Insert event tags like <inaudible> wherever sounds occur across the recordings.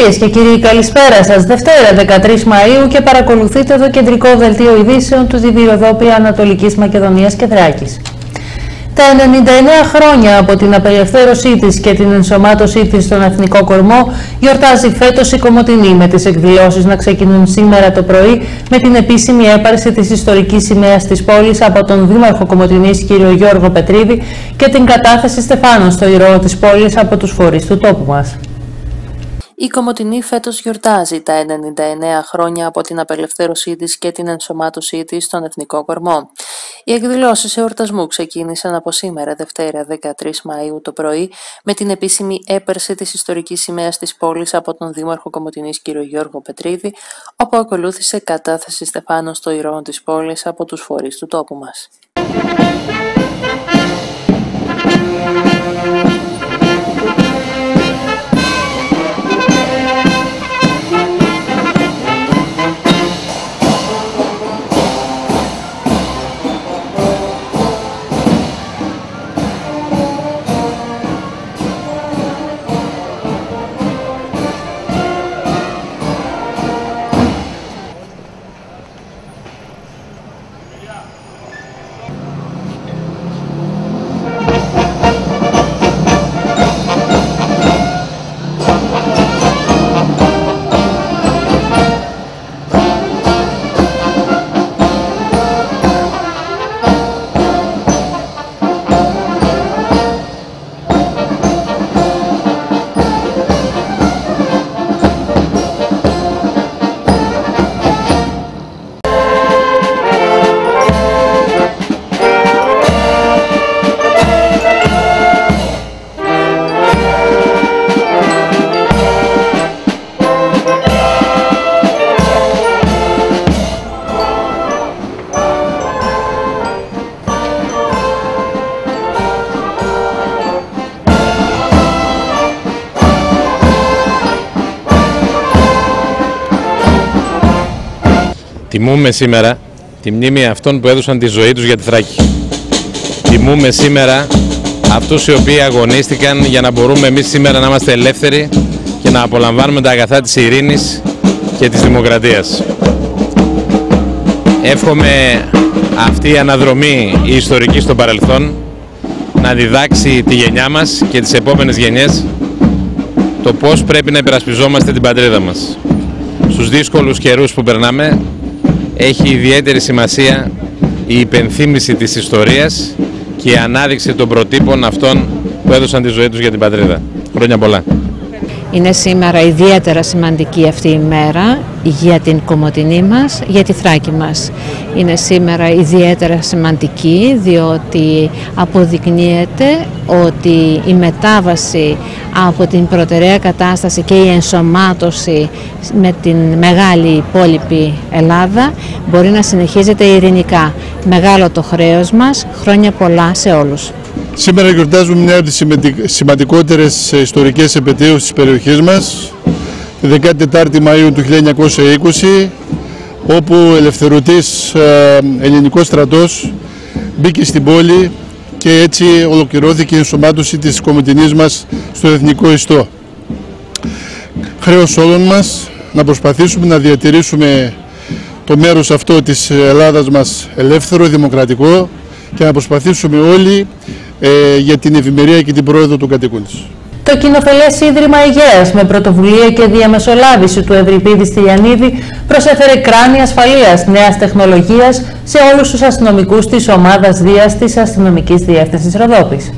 Κυρίες και κύριοι, καλησπέρα σας. Δευτέρα 13 Μαΐου και παρακολουθείτε το κεντρικό δελτίο ειδήσεων του Διβιοδόπη Ανατολικής Μακεδονίας και Θράκης. Τα 99 χρόνια από την απελευθέρωσή της και την ενσωμάτωσή της στον Εθνικό Κορμό γιορτάζει φέτος η Κομωτινή με τις εκδηλώσεις να ξεκινούν σήμερα το πρωί με την επίσημη έπαρση της ιστορικής σημαίας της πόλης από τον Δήμαρχο Κομωτινής κ. Γιώργο Πετρίδη και την κατάθεση Στεφάνων στο ηρώο της πόλης από τους φορείς του τόπου μας. Η Κομωτινή φέτος γιορτάζει τα 99 χρόνια από την απελευθέρωσή της και την ενσωμάτωσή της στον Εθνικό Κορμό. Οι εκδηλώσεις εορτασμού ξεκίνησαν από σήμερα, Δευτέρα 13 Μαΐου το πρωί, με την επίσημη έπερση της ιστορικής σημαίας της πόλης από τον Δήμαρχο Κομωτινής κ. Γιώργο Πετρίδη, όπου ακολούθησε κατάθεση Στεφάνων στο ηρώο της πόλης από τους φορείς του τόπου μας. Τιμούμε σήμερα τη μνήμη αυτών που έδωσαν τη ζωή τους για τη Θράκη. Τιμούμε σήμερα αυτούς οι οποίοι αγωνίστηκαν για να μπορούμε εμείς σήμερα να είμαστε ελεύθεροι και να απολαμβάνουμε τα αγαθά της ειρήνης και της δημοκρατίας. Εύχομαι αυτή η αναδρομή η ιστορική στο παρελθόν να διδάξει τη γενιά μας και τις επόμενες γενιές το πώς πρέπει να υπερασπιζόμαστε την πατρίδα μας. Στους δύσκολους καιρούς που περνάμε έχει ιδιαίτερη σημασία η υπενθύμηση της ιστορίας και η ανάδειξη των προτύπων αυτών που έδωσαν τη ζωή τους για την πατρίδα. Χρόνια πολλά. Είναι σήμερα ιδιαίτερα σημαντική αυτή η μέρα για την Κομωτινή μας, για τη Θράκη μας. Είναι σήμερα ιδιαίτερα σημαντική διότι αποδεικνύεται ότι η μετάβαση από την προτεραία κατάσταση και η ενσωμάτωση με την μεγάλη υπόλοιπη Ελλάδα μπορεί να συνεχίζεται ειρηνικά. Μεγάλο το χρέος μας, χρόνια πολλά σε όλους. Σήμερα γιορτάζουμε μια από τις σημαντικότερες ιστορικές επαιτίους της περιοχής μας, τη 14η Μαΐου του 1920, όπου ο ελευθερωτής ε, ελληνικός στρατός μπήκε στην πόλη και έτσι ολοκληρώθηκε η ενσωμάτωση της κομιτινής μας στο εθνικό ιστό. Χρέος όλων μας να προσπαθήσουμε να διατηρήσουμε το μέρος αυτό της Ελλάδας μας ελεύθερο, δημοκρατικό και να προσπαθήσουμε όλοι ε, για την ευημερία και την πρόοδο των κατοίκων της. Το Κοινοφελές Ίδρυμα Αιγαίας με πρωτοβουλία και διαμεσολάβηση του Ευρυπίδη Στυλιανίδη προσέφερε κράνη ασφαλείας νέας τεχνολογίας σε όλους τους αστυνομικούς της ομάδας Δίας της Αστυνομικής Διεύθυνσης Ροδόπης.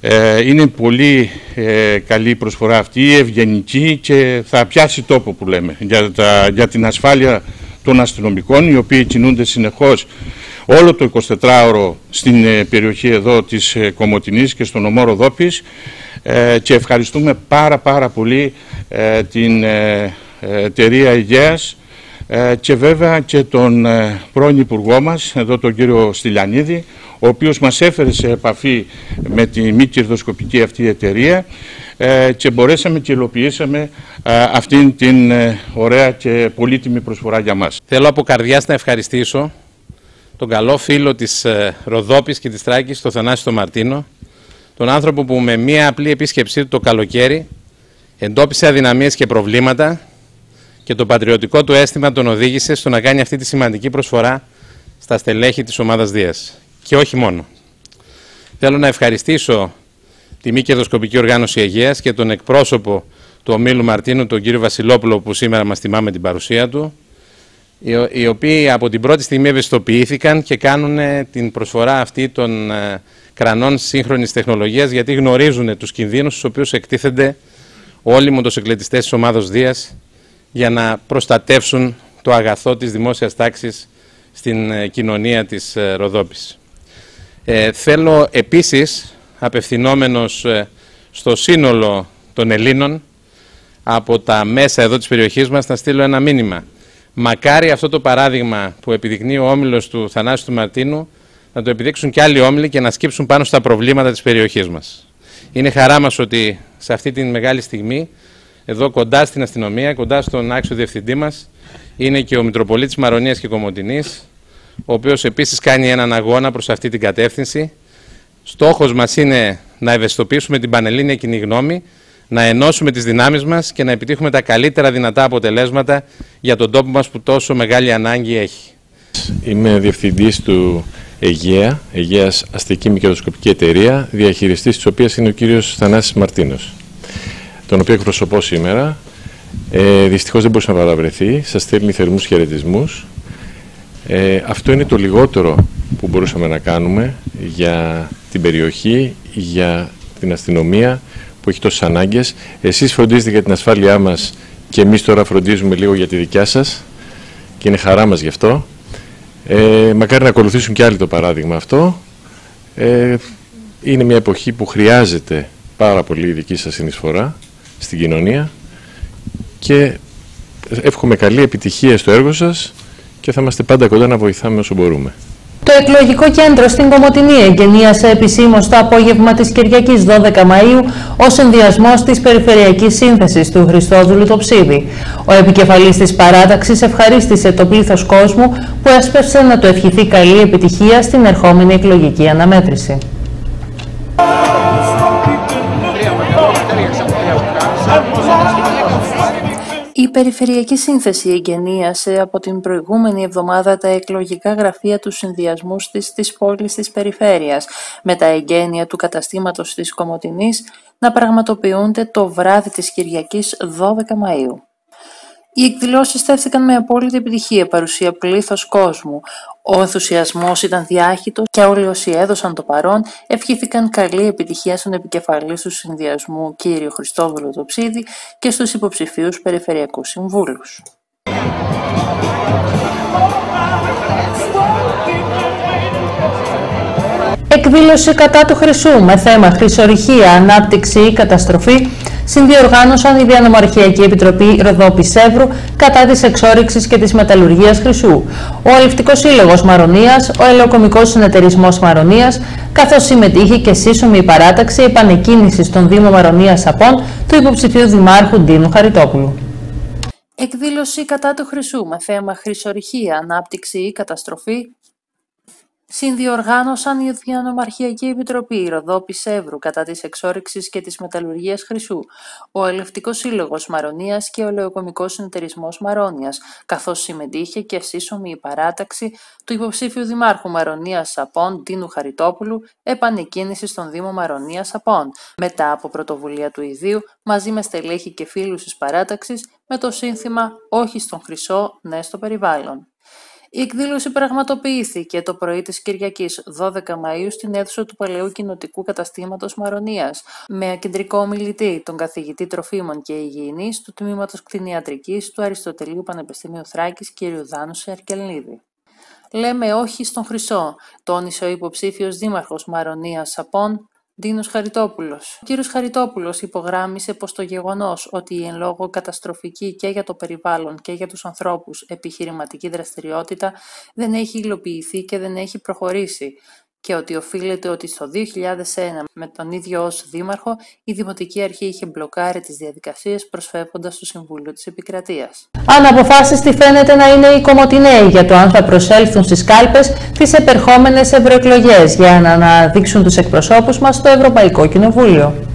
Ε, είναι πολύ ε, καλή προσφορά αυτή, ευγενική και θα πιάσει τόπο που λέμε για, τα, για την ασφάλεια των αστυνομικών οι οποίοι κινούνται συνεχώς όλο το 24ωρο στην ε, περιοχή εδώ της ε, Κομωτινής και στον νομό Ροδόπης ε, και ευχαριστούμε πάρα πάρα πολύ την εταιρεία Υγείας και βέβαια και τον πρώην Υπουργό μας, εδώ τον κύριο Στυλιανίδη, ο οποίος μας έφερε σε επαφή με τη μη κερδοσκοπική αυτή εταιρεία και μπορέσαμε και υλοποιήσαμε αυτήν την ωραία και πολύτιμη προσφορά για μας. Θέλω από καρδιάς να ευχαριστήσω τον καλό φίλο της ε, Ροδόπης και της Τράκης, τον Θανάση τον Μαρτίνο, τον άνθρωπο που με μία απλή επίσκεψή του το καλοκαίρι Εντόπισε αδυναμίες και προβλήματα και το πατριωτικό του αίσθημα τον οδήγησε στο να κάνει αυτή τη σημαντική προσφορά στα στελέχη της ομάδας Δίας. Και όχι μόνο. Θέλω να ευχαριστήσω τη μη κερδοσκοπική οργάνωση Αιγαίας και τον εκπρόσωπο του ομίλου Μαρτίνου, τον κύριο Βασιλόπουλο, που σήμερα μας τιμά την παρουσία του, οι οποίοι από την πρώτη στιγμή ευαισθητοποιήθηκαν και κάνουν την προσφορά αυτή των ε, κρανών σύγχρονης τεχνολογίας, γιατί γνωρίζουν τους κινδύνους στους οποίους εκτίθενται όλοι οι μοτοσυκλετιστές της ομάδος Δίας για να προστατεύσουν το αγαθό της δημόσιας τάξης στην ε, κοινωνία της ε, Ροδόπης. Ε, θέλω επίσης, απευθυνόμενος στο σύνολο των Ελλήνων, από τα μέσα εδώ της περιοχής μας, να στείλω ένα μήνυμα. Μακάρι αυτό το παράδειγμα που επιδεικνύει ο όμιλος του Θανάσου του Μαρτίνου να το επιδείξουν και άλλοι όμιλοι και να σκύψουν πάνω στα προβλήματα της περιοχής μας. Είναι χαρά μας ότι σε αυτή τη μεγάλη στιγμή, εδώ κοντά στην αστυνομία, κοντά στον άξιο διευθυντή μας, είναι και ο Μητροπολίτης Μαρονίας και Κομωτινής, ο οποίος επίσης κάνει έναν αγώνα προς αυτή την κατεύθυνση. Στόχος μας είναι να ευαισθητοποιήσουμε την Πανελλήνια κοινή γνώμη, να ενώσουμε τις δυνάμεις μας και να επιτύχουμε τα καλύτερα δυνατά αποτελέσματα για τον τόπο μας που τόσο μεγάλη ανάγκη έχει. Είμαι διευθυντής του Αιγαία, Αιγαίας Αστική Μικροσκοπική Εταιρεία, διαχειριστής της οποίας είναι ο κύριος Θανάσης Μαρτίνος, τον οποίο εκπροσωπώ σήμερα. Ε, δυστυχώς δεν μπορούσε να παραβρεθεί, σας στέλνει θερμούς χαιρετισμούς. Ε, αυτό είναι το λιγότερο που μπορούσαμε να κάνουμε για την περιοχή, για την αστυνομία που έχει τόσες ανάγκες. Εσείς φροντίζετε για την ασφάλειά μας και εμείς τώρα φροντίζουμε λίγο για τη δικιά σας και είναι χαρά μας γι' αυτό. Ε, μακάρι να ακολουθήσουν και άλλοι το παράδειγμα αυτό. Ε, είναι μια εποχή που χρειάζεται πάρα πολύ η δική σας συνεισφορά στην κοινωνία και εύχομαι καλή επιτυχία στο έργο σας και θα είμαστε πάντα κοντά να βοηθάμε όσο μπορούμε. Το εκλογικό κέντρο στην Κομωτινή εγγενίασε επισήμως το απόγευμα της Κυριακής 12 Μαου ως ενδιασμός της περιφερειακής σύνθεσης του Χριστόδουλου το Ψίδι. Ο επικεφαλής της παράταξης ευχαρίστησε το πλήθος κόσμου που έσπευσε να του ευχηθεί καλή επιτυχία στην ερχόμενη εκλογική αναμέτρηση. Η περιφερειακή σύνθεση εγγενίασε από την προηγούμενη εβδομάδα τα εκλογικά γραφεία του συνδυασμού της της πόλης της περιφέρειας, με τα εγγένεια του καταστήματος της Κομωτινής να πραγματοποιούνται το βράδυ της Κυριακής 12 Μαΐου. Οι εκδηλώσεις στέφθηκαν με απόλυτη επιτυχία, παρουσία πλήθος κόσμου. Ο ενθουσιασμός ήταν διάχυτος και όλοι όσοι έδωσαν το παρόν ευχήθηκαν καλή επιτυχία στον επικεφαλή του συνδυασμού κύριο Χριστόδουλο Τοψίδη και στους υποψηφίους περιφερειακούς συμβούλους. Εκδήλωση κατά του χρυσού με θέμα χρυσορυχία, ανάπτυξη ή καταστροφή συνδιοργάνωσαν η Διανομαρχιακή Επιτροπή Ροδόπη Σεύρου κατά της εξόριξης και της μεταλλουργίας χρυσού, ο Αληφτικό Σύλλογος Μαρονίας, ο Ελαιοκομικό Συνεταιρισμός Μαρονίας, καθώς συμμετείχε και σύσσωμη η παράταξη επανεκκίνησης στον Δήμο Μαρονίας Σαπών του υποψηφίου Δημάρχου Ντίνου Χαριτόπουλου. Εκδήλωση κατά του χρυσού με θέμα χρυσορυχία, ανάπτυξη ή καταστροφή συνδιοργάνωσαν η Διανομαρχιακή Επιτροπή Ροδόπη Σεύρου κατά της εξόριξης και της μεταλλουργίας χρυσού, ο Ελευτικός Σύλλογος Μαρονίας και ο Λεοκομικός Συνεταιρισμός Μαρόνιας, καθώς συμμετείχε και σύσσωμη η παράταξη του υποψήφιου Δημάρχου Μαρονίας Σαπών Τίνου Χαριτόπουλου επανεκκίνηση στον Δήμο Μαρονίας Σαπών, μετά από πρωτοβουλία του ιδίου μαζί με στελέχη και φίλους της παράταξης με το σύνθημα «Όχι στον χρυσό, ναι στο περιβάλλον». Η εκδήλωση πραγματοποιήθηκε το πρωί της Κυριακής 12 Μαΐου στην αίθουσα του Παλαιού Κοινοτικού Καταστήματος Μαρονίας με κεντρικό ομιλητή τον καθηγητή τροφίμων και υγιεινής του Τμήματος Κτηνιατρικής του Αριστοτελείου Πανεπιστημίου Θράκης κ. Δάνους Σερκελνίδη. Λέμε όχι στον Χρυσό, τόνισε ο υποψήφιος δήμαρχος Μαρονίας Σαπών, Ντίνος Χαριτόπουλος. Ο κύριος Χαριτόπουλος υπογράμμισε πως το γεγονός ότι η εν λόγω καταστροφική και για το περιβάλλον και για τους ανθρώπους επιχειρηματική δραστηριότητα δεν έχει υλοποιηθεί και δεν έχει προχωρήσει και ότι οφείλεται ότι στο 2001 με τον ίδιο ως δήμαρχο η Δημοτική Αρχή είχε μπλοκάρει τις διαδικασίες προσφεύγοντας στο Συμβούλιο της Επικρατείας. Αναποφάσιστη φαίνεται να είναι οι Κομωτινέοι για το αν θα προσέλθουν στις κάλπες τις επερχόμενες ευρωεκλογές για να αναδείξουν τους εκπροσώπους μας στο Ευρωπαϊκό Κοινοβούλιο.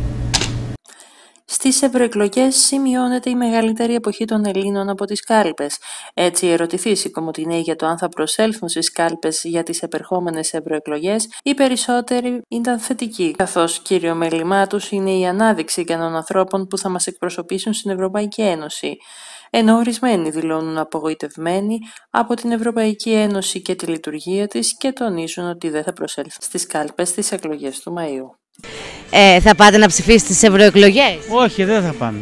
Στις ευρωεκλογές σημειώνεται η μεγαλύτερη εποχή των Ελλήνων από τις κάλπες. Έτσι, ερωτηθείς η Κομωτινή για το αν θα προσέλθουν στις κάλπες για τις επερχόμενες ευρωεκλογές, οι περισσότεροι ήταν θετικοί, καθώς κύριο μέλημά τους είναι η ανάδειξη των ανθρώπων που θα μας εκπροσωπήσουν στην Ευρωπαϊκή Ένωση ενώ ορισμένοι δηλώνουν απογοητευμένοι από την Ευρωπαϊκή Ένωση και τη λειτουργία της και τονίζουν ότι δεν θα προσέλθουν στις κάλπες στις εκλογές του Μαΐου. Ε, θα πάτε να ψηφίσετε στις ευρωεκλογές; Όχι, δεν θα πάμε.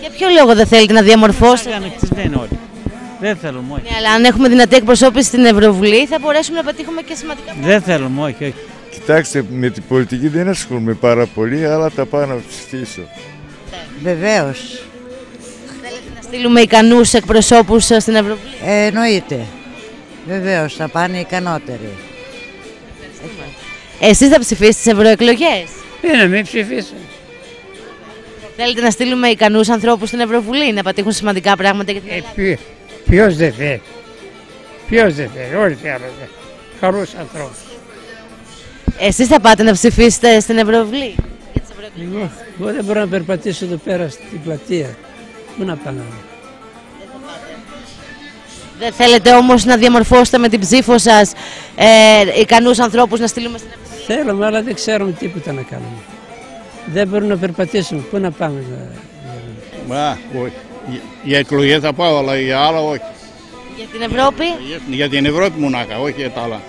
Για ποιο λόγο δεν θέλετε να διαμορφώσετε; Είναι ανοιχτισμένοι όλοι. Δεν θέλουμε, όχι. Ναι, αλλά αν έχουμε δυνατή εκπροσώπηση στην Ευρωβουλή θα μπορέσουμε να πετύχουμε και σημαντικά Δεν θέλουμε, όχι, όχι. Κοιτάξτε, με την πολιτική δεν ασχολούμαι πάρα πολύ, αλλά τα πάω να ψηφίσω. Βεβαίως. Θέλετε να στείλουμε ικανούς εκπροσώπους στην Ευρωβουλή; Ε, εννοείται. Βεβαίως, θα πάνε ικανότεροι. Εσείς θα ψηφίσετε στις ευρωεκλογές; Είναι, μην ψηφίσουν. Θέλετε να στείλουμε ικανούς ανθρώπους στην Ευρωβουλή να πετύχουν σημαντικά πράγματα για την Ελλάδα; Ποιο ποιος δεν θέλει; Ποιος δεν θέλει, όλοι θέλουν. Χαρούς ανθρώπους. Εσείς θα πάτε να ψηφίσετε στην Ευρωβουλή; για τις ευρωεκλογές. Εγώ, εγώ δεν μπορώ να περπατήσω εδώ πέρα στην πλατεία. Πού να πάω να δω; Δεν θέλετε όμως να διαμορφώσετε με την ψήφο σας ε, ικανούς ανθρώπους να στείλουμε στην Ευρωβουλή; Θέλουμε, αλλά δεν ξέρουμε τίποτα να κάνουμε. Δεν μπορούμε να περπατήσουμε. Πού να πάμε. Να... Μα, όχι. Για εκλογές θα πάω, αλλά για άλλα όχι. Για την Ευρώπη; Για την Ευρώπη μονάχα, όχι για τα άλλα.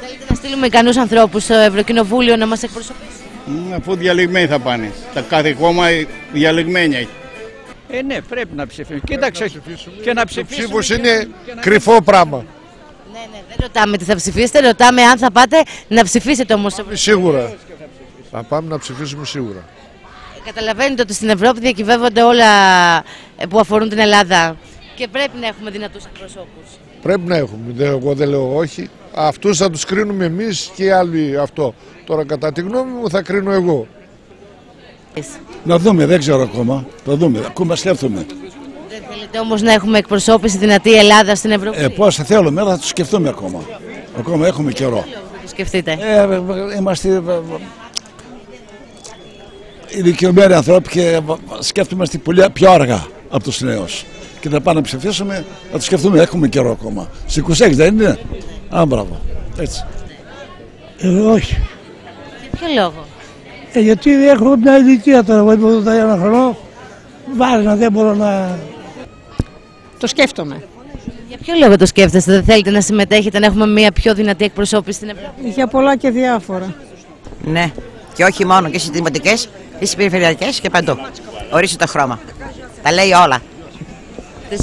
θέλετε να στείλουμε ικανούς ανθρώπους στο Ευρωκοινοβούλιο να μας εκπροσωπήσουν. Μ, Αφού διαλεγμένοι θα πάνε. Τα κάθε κόμμα διαλεγμένοι έχει. Ε, ναι, πρέπει να ψηφίσουμε. Κοίταξε. Και να ψηφίσουμε. Ψήφος και- είναι και να- κρυφό πράγμα. Ναι, ναι, δεν ρωτάμε τι θα ψηφίσετε, ρωτάμε αν θα πάτε να ψηφίσετε όμως. στο Ευρωκοινοβούλιο. Σίγουρα. Θα πάμε να ψηφίσουμε σίγουρα. Καταλαβαίνετε ότι στην Ευρώπη διακυβεύονται όλα ε, που αφορούν την Ελλάδα και πρέπει να έχουμε δυνατούς εκπροσώπους. Πρέπει να έχουμε. Δεν- Εγώ δεν λέω όχι. Αυτούς θα τους κρίνουμε εμείς και οι άλλοι αυτό. Τώρα κατά τη γνώμη μου θα κρίνω εγώ. Να δούμε, δεν ξέρω ακόμα. Θα δούμε, ακόμα σκέφτομαι. Δεν θέλετε όμως να έχουμε εκπροσώπηση δυνατή Ελλάδα στην Ευρώπη; Ε, πώς θα θέλουμε, θα το σκεφτούμε ακόμα. Ακόμα έχουμε καιρό. το σκεφτείτε; Ε, ε, ε, είμαστε ε, ε, ηλικιωμένοι άνθρωποι και ε, σκέφτομαστε πολύ πιο αργά από τους νέους. Και θα πάμε να ψηφίσουμε, θα το σκεφτούμε, έχουμε καιρό ακόμα. Στις 26 δεν είναι; Α, μπράβο. Έτσι. Ε, όχι. Για ποιο λόγο; Ε, γιατί έχω μια ηλικία τώρα, εγώ είμαι 81 χρονών. Βάρνα, δεν μπορώ να... Το σκέφτομαι. Για ποιο λόγο το σκέφτεστε, δεν θέλετε να συμμετέχετε, να έχουμε μια πιο δυνατή εκπροσώπηση στην Ευρώπη; Για πολλά και διάφορα. Ναι. Και όχι μόνο και στι δημοτικέ και στι περιφερειακέ και παντού. Ορίστε το χρώμα. Τα λέει όλα.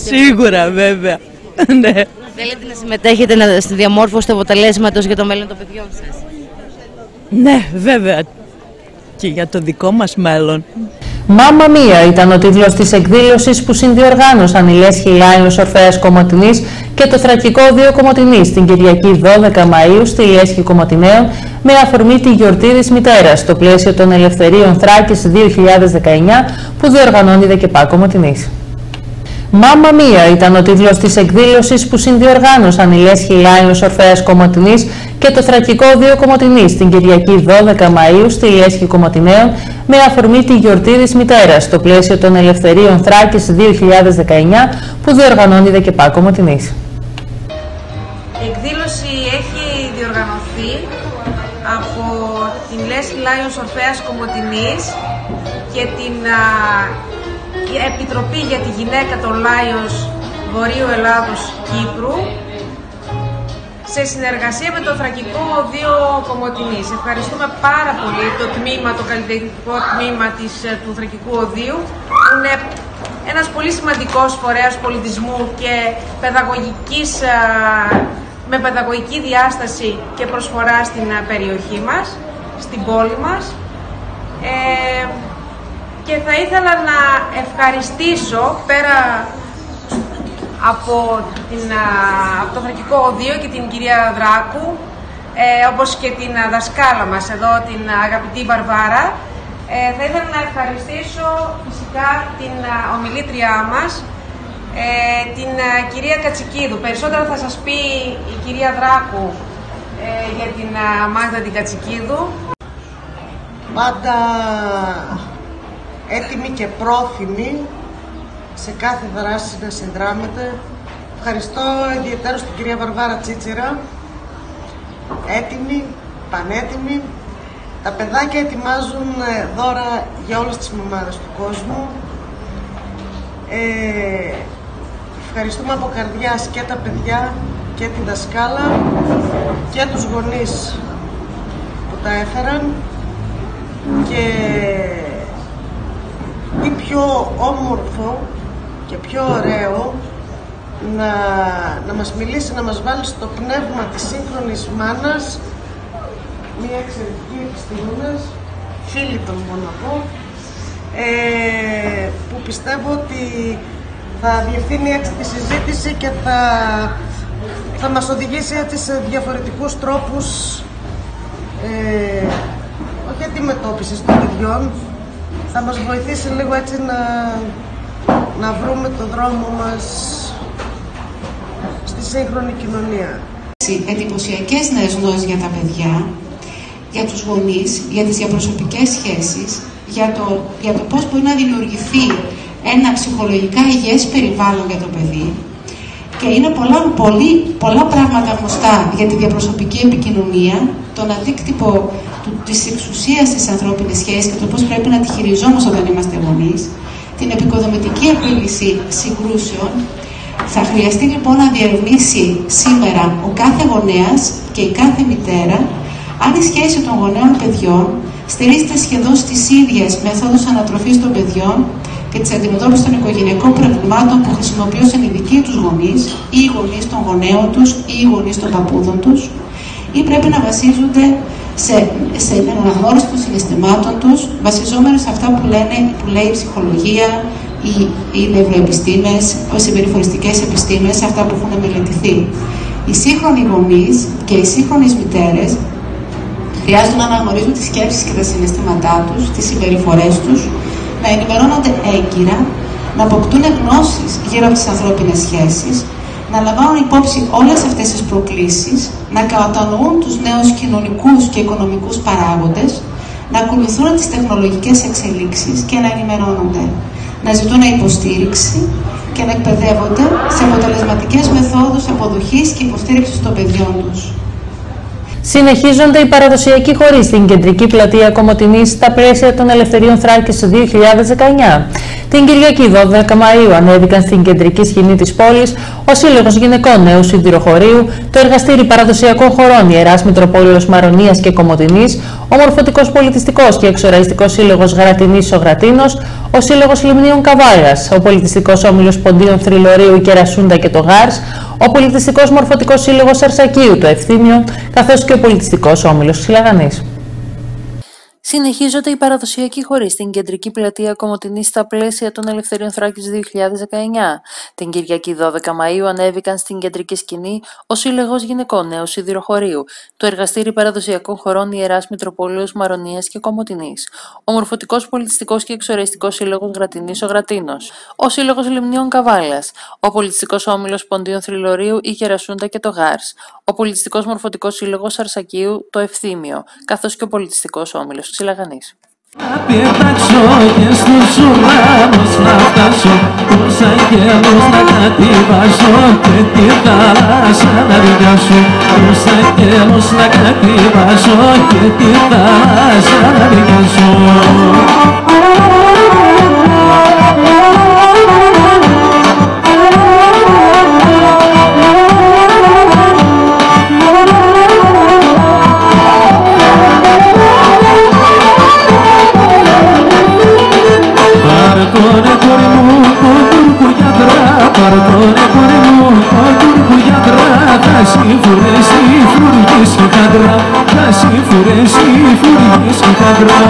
Σίγουρα, βέβαια. <laughs> ναι. Θέλετε να συμμετέχετε να- στη διαμόρφωση του αποτελέσματος για το μέλλον των παιδιών σας; Ναι, βέβαια. Και για το δικό μας μέλλον. Μάμα Μία ήταν ο τίτλος της εκδήλωσης που συνδιοργάνωσαν η Λέσχη Λάιλος Ορφέας Κομωτινής και το Θρακικό Δίο Κομωτινής την Κυριακή 12 Μαΐου στη Λέσχη Κομωτινέων με αφορμή τη γιορτή της μητέρας στο πλαίσιο των Ελευθερίων Θράκης 2019 που διοργανώνει η ΔΕΚΕΠΑ Κομωτινής. Μάμα Μία ήταν ο τίτλος της εκδήλωσης που συνδιοργάνωσαν η Λέσχη Λάιλος Ορφέας Κομωτινής και το Θρακικό Δίο Κομωτινής την Κυριακή 12 Μαΐου στη Λέσχη Κομωτινέων με αφορμή τη γιορτή της μητέρας στο πλαίσιο των Ελευθερίων Θράκης 2019 που διοργανώνει η ΔΕΚΕΠΑ Κομωτινής. Η εκδήλωση έχει διοργανωθεί από την Λέσχη Λάιονς Ορφέας Κομωτινής και την α, η Επιτροπή για τη Γυναίκα των Lions Βορείου Ελλάδος Κύπρου σε συνεργασία με το Θρακικό Οδείο Κομωτινής. Ευχαριστούμε πάρα πολύ το τμήμα, το καλλιτεχνικό τμήμα της, ε, του Θρακικού Οδείου που είναι ένας πολύ σημαντικός φορέας πολιτισμού και παιδαγωγικής, α, με παιδαγωγική διάσταση και προσφορά στην α, περιοχή μας, στην πόλη μας. Ε, και θα ήθελα να ευχαριστήσω πέρα από, την, α, από το Θρακικό Οδείο και την κυρία Δράκου, ε, όπως και την α, δασκάλα μας εδώ, την αγαπητή Βαρβάρα. Ε, θα ήθελα να ευχαριστήσω φυσικά την α, ομιλήτριά μας, ε, την α, κυρία Κατσικίδου. Περισσότερα θα σας πει η κυρία Δράκου ε, για την α, Μάγδα την Κατσικίδου. Πάντα έτοιμη και πρόθυμη σε κάθε δράση να συνδράμετε. Ευχαριστώ ιδιαίτερα την κυρία Βαρβάρα Τσίτσιρα, έτοιμη, πανέτοιμη. Τα παιδάκια ετοιμάζουν ε, δώρα για όλες τις μαμάδες του κόσμου. Ε, ευχαριστούμε από καρδιάς και τα παιδιά και την δασκάλα και τους γονείς που τα έφεραν και τι πιο όμορφο και πιο ωραίο να, να μας μιλήσει, να μας βάλει στο πνεύμα της σύγχρονης μάνας. Μια εξαιρετική επιστήμονας, φίλη τον μπορώ να πω, ε, που πιστεύω ότι θα διευθύνει έτσι τη συζήτηση και θα, θα μας οδηγήσει έτσι σε διαφορετικούς τρόπους ε, όχι αντιμετώπισης των παιδιών, θα μας βοηθήσει λίγο έτσι να, να βρούμε το δρόμο μας στη σύγχρονη κοινωνία. Εντυπωσιακές νέες γνώσεις για τα παιδιά, για τους γονείς, για τις διαπροσωπικές σχέσεις, για το, για το πώς μπορεί να δημιουργηθεί ένα ψυχολογικά υγιές περιβάλλον για το παιδί και είναι πολλά, πολύ, πολλά πράγματα γνωστά για τη διαπροσωπική επικοινωνία, τον αντίκτυπο του, της εξουσίας της ανθρώπινης σχέσης και το πώς πρέπει να τη χειριζόμαστε όταν είμαστε γονείς, την επικοδομητική επίλυση συγκρούσεων, θα χρειαστεί λοιπόν να διερευνήσει σήμερα ο κάθε γονέας και η κάθε μητέρα αν η σχέση των γονέων παιδιών στηρίζεται σχεδόν στις ίδιες μεθόδους ανατροφής των παιδιών και της αντιμετώπισης των οικογενειακών προβλημάτων που χρησιμοποιούσαν οι δικοί τους γονείς ή οι γονείς των γονέων τους ή οι γονείς των παππούδων τους, ή πρέπει να βασίζονται σε, σε αναγνώριση των συναισθημάτων τους, βασιζόμενοι σε αυτά που, λένε, που λέει η ψυχολογία, οι, οι νευροεπιστήμες, οι συμπεριφοριστικές επιστήμες, αυτά που έχουν μελετηθεί. Οι σύγχρονοι γονείς και οι σύγχρονες μητέρες χρειάζονται να αναγνωρίζουν τις σκέψεις και τα συναισθήματά τους, τις συμπεριφορές τους, να ενημερώνονται έγκυρα, να αποκτούν γνώσεις γύρω από τις ανθρώπινες σχέσεις, να λαμβάνουν υπόψη όλες αυτές τις προκλήσεις, να κατανοούν τους νέους κοινωνικούς και οικονομικούς παράγοντες, να ακολουθούν τις τεχνολογικές εξελίξεις και να ενημερώνονται, να ζητούν υποστήριξη και να εκπαιδεύονται σε αποτελεσματικές μεθόδους αποδοχής και υποστήριξης των παιδιών τους. Συνεχίζονται οι παραδοσιακοί χωρί στην κεντρική πλατεία Κομωτινής στα πλαίσια των Ελευθερίων Θράκης 2019. Την Κυριακή 12 Μαΐου ανέβηκαν στην κεντρική σκηνή της πόλης ο Σύλλογος Γυναικών Νέου Σιδηροχωρίου, το Εργαστήρι Παραδοσιακών Χωρών Ιεράς Μητροπόλεως Μαρονίας και Κομωτινής, ο Μορφωτικός Πολιτιστικός και Εξοραϊστικός Σύλλογος Γρατινής Σογρατίνος, ο Σύλλογος Λιμνίων Καβάιας, ο Πολιτιστικός Όμιλος Ποντίων Θρυλωρίου Κερασούντα και το Γάρς, ο Πολιτιστικός Μορφωτικός Σύλλογος Αρσακίου το Ευθύμιο, καθώς και ο Πολιτιστικός Όμιλος Ξυλαγανής. Συνεχίζονται οι παραδοσιακοί χωρί στην κεντρική πλατεία Κομωτινής στα πλαίσια των Ελευθερίων Θράκης 2019. Την Κυριακή 12 Μαου ανέβηκαν στην κεντρική σκηνή ο Σύλλογος Γυναικών Νέου Σιδηροχωρίου, το Εργαστήρι Παραδοσιακών Χωρών Ιεράς Μητροπόλεως Μαρονίας και Κομωτινής, ο Μορφωτικός Πολιτιστικός και Εξοραϊστικό Σύλλογος Γρατινής ο Γρατίνος, ο Σύλλογος Λιμνίων Καβάλας, ο Πολιτιστικός Όμιλος Ποντίων Θρυλωρίου η Γερασούντα και το Γάρς, ο Πολιτιστικός Μορφωτικός Σύλλογος Αρσακίου το Ευθύμιο, καθώς και ο Πολιτιστικός Όμιλος Ξυλαγανής. Να πετάξω και στους ουρανούς να φτάσω Τους αγγέλους να κατηβάσω και τη θάλασσα να διαβάσω Τους αγγέλους να κατηβάσω και τη θάλασσα να διαβάσω φρουργής και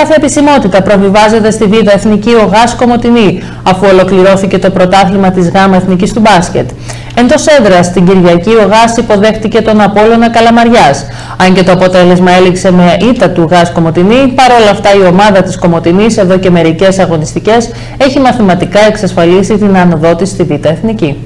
κάθε επισημότητα προβιβάζεται στη Β' Εθνική ο ΓΑΣ Κομωτινή, αφού ολοκληρώθηκε το πρωτάθλημα της ΓΑΜ Εθνικής του μπάσκετ. Εντός έδρας την Κυριακή ο ΓΑΣ υποδέχτηκε τον Απόλλωνα Καλαμαριάς. Αν και το αποτέλεσμα έληξε με ήττα του ΓΑΣ Κομωτινή, παρόλα αυτά η ομάδα της Κομωτινής εδώ και μερικές αγωνιστικές έχει μαθηματικά εξασφαλίσει την άνοδό της στη Β' Εθνική.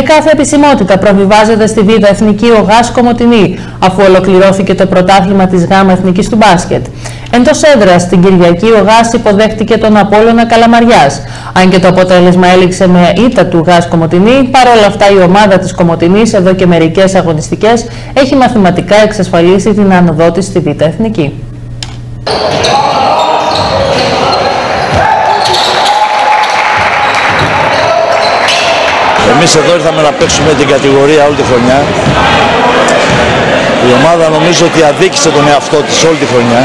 Με κάθε επισημότητα προβιβάζεται στη Β' Εθνική ο ΓΑΣ Κομωτινή, αφού ολοκληρώθηκε το πρωτάθλημα της ΓΑΜ Εθνικής του μπάσκετ. Εντός έδρας την Κυριακή ο ΓΑΣ υποδέχτηκε τον Απόλλωνα Καλαμαριάς. Αν και το αποτέλεσμα έληξε με ήττα του ΓΑΣ Κομωτινή, παρόλα αυτά η ομάδα της Κομωτινής εδώ και μερικές αγωνιστικές έχει μαθηματικά εξασφαλίσει την άνοδό της στη Β' Εθνική. Εμείς εδώ ήρθαμε να παίξουμε την κατηγορία όλη τη χρονιά. Η ομάδα νομίζω ότι αδίκησε τον εαυτό της όλη τη χρονιά.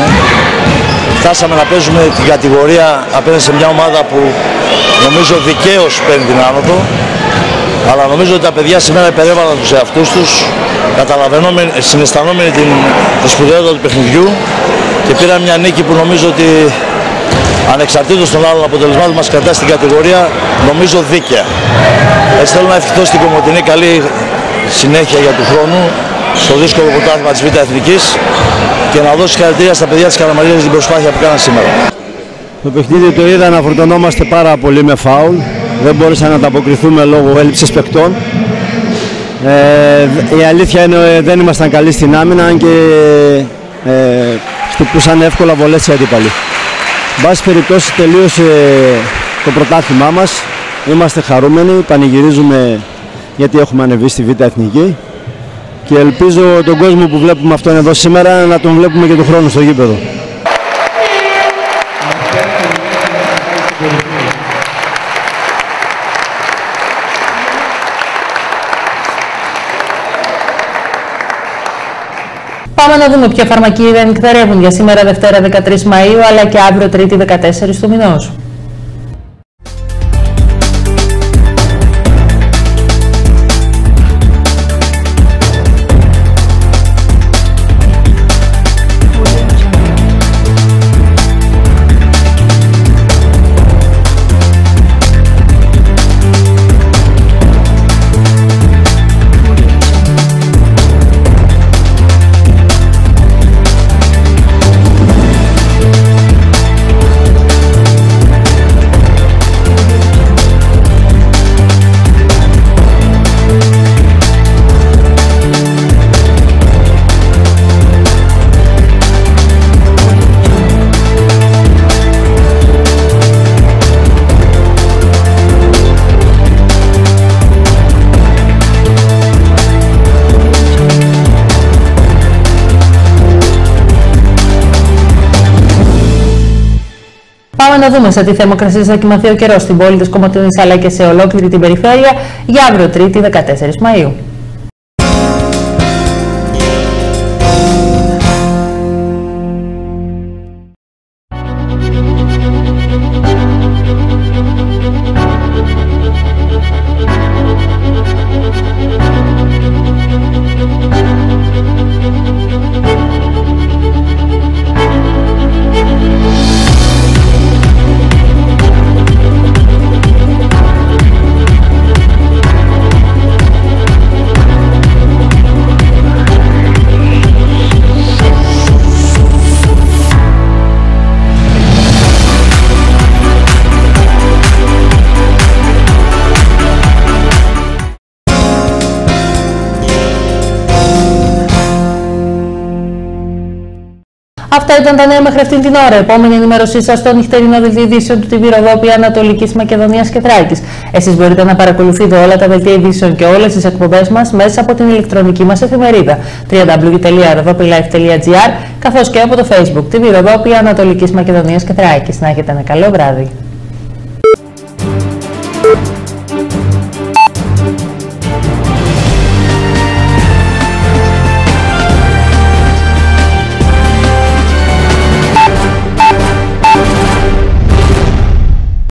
Φτάσαμε να παίζουμε την κατηγορία απέναντι σε μια ομάδα που νομίζω δικαίως παίρνει την άνοδο. Αλλά νομίζω ότι τα παιδιά σήμερα υπερέβαλαν τους εαυτούς τους, καταλαβαίνομενοι, συναισθανόμενοι την, τη σπουδαιότητα του παιχνιδιού και πήραν μια νίκη που νομίζω ότι ανεξαρτήτως των άλλων αποτελεσμάτων μας κρατά στην κατηγορία νομίζω δίκαια. Έτσι θέλω να ευχηθώ στην Κομωτινή καλή συνέχεια για του χρόνου στο δύσκολο πρωτάθλημα της Β' Εθνικής και να δώσει χαρακτήρια στα παιδιά της Καραμαλίας για την προσπάθεια που κάναν σήμερα. Το παιχνίδι το είδα να φορτωνόμαστε πάρα πολύ με φάουλ. Δεν μπορούσαμε να ανταποκριθούμε λόγω έλλειψης παικτών. Ε, η αλήθεια είναι ότι δεν ήμασταν καλοί στην άμυνα και ε, χτυπούσαν εύκολα βολές οι αντίπαλοι. Εν πάση περιπτώσει τελείωσε το πρωτάθλημά μας. Είμαστε χαρούμενοι, πανηγυρίζουμε γιατί έχουμε ανεβεί στη Β' Εθνική και ελπίζω τον κόσμο που βλέπουμε αυτόν εδώ σήμερα να τον βλέπουμε και του χρόνου στο γήπεδο. Πάμε να δούμε ποια φαρμακεία δεν εκτερεύουν για σήμερα Δευτέρα 13 Μαΐου αλλά και αύριο Τρίτη 14 του μηνός. Να δούμε σε τι θερμοκρασίες θα κοιμαθεί ο καιρός στην πόλη της Κομωτινή αλλά και σε ολόκληρη την περιφέρεια για αύριο Τρίτη 14 Μαΐου. Αυτά ήταν τα νέα μέχρι αυτήν την ώρα. Επόμενη ενημέρωσή σας στο νυχτερινό δελτίο ειδήσεων του TV Ροδόπη Ανατολικής Μακεδονίας και Θράκης. Εσείς μπορείτε να παρακολουθείτε όλα τα δελτία ειδήσεων και όλες τις εκπομπές μας μέσα από την ηλεκτρονική μας εφημερίδα www.rodopilife.gr καθώς και από το Facebook TV Ροδόπη Ανατολικής Μακεδονίας και Θράκης. Να έχετε ένα καλό βράδυ.